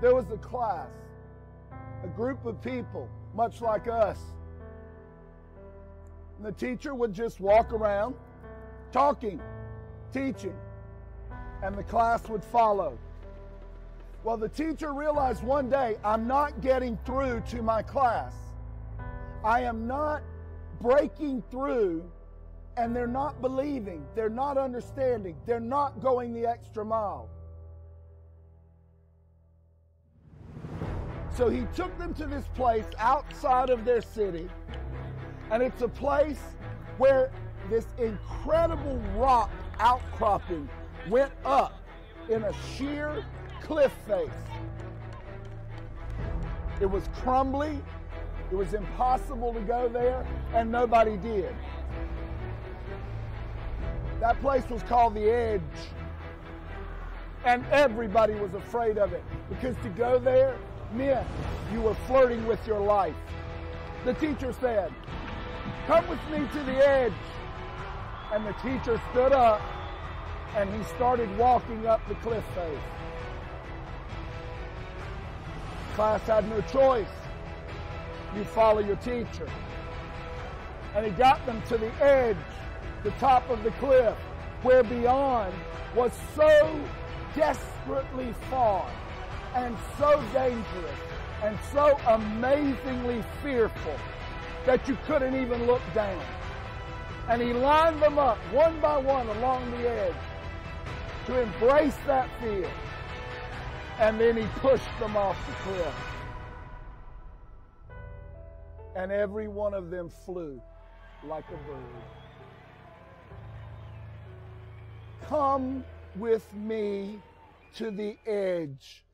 There was a class, a group of people, much like us. And the teacher would just walk around talking, teaching, and the class would follow. Well, the teacher realized one day, I'm not getting through to my class. I am not breaking through, and they're not believing, they're not understanding, they're not going the extra mile. So he took them to this place outside of their city, and it's a place where this incredible rock outcropping went up in a sheer cliff face. It was crumbly, it was impossible to go there, and nobody did. That place was called the Edge. And everybody was afraid of it because to go there meant you were flirting with your life. The teacher said, Come with me to the edge. And the teacher stood up and he started walking up the cliff face. Class had no choice. You follow your teacher. And he got them to the edge, the top of the cliff, where beyond was so desperately far and so dangerous and so amazingly fearful that you couldn't even look down. And he lined them up one by one along the edge to embrace that fear. And then he pushed them off the cliff. And every one of them flew like a bird. Come with me to the edge